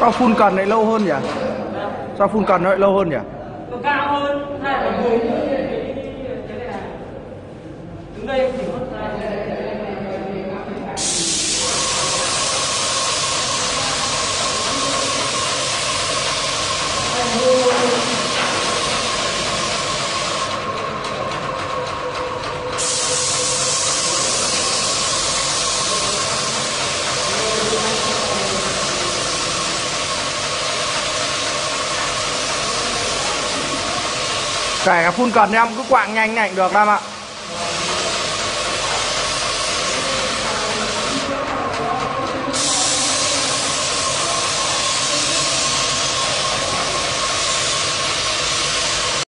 sao phun cần lại lâu hơn nhỉ? Sao phun cần lại lâu hơn nhỉ? Nó cao hơn hay là đứng đây thì kể cả phun cần em cứ quạng nhanh này được em ạ.